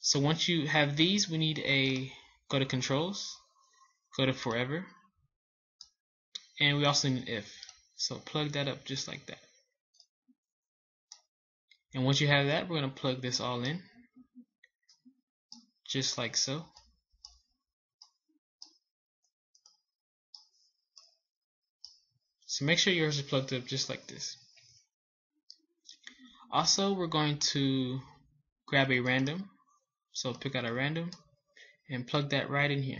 So once you have these, we need a go to controls, go to forever, and we also need an if. So plug that up just like that. And once you have that, we're going to plug this all in, just like so. So make sure yours is plugged up just like this. Also, we're going to grab a random. So pick out a random and plug that right in here.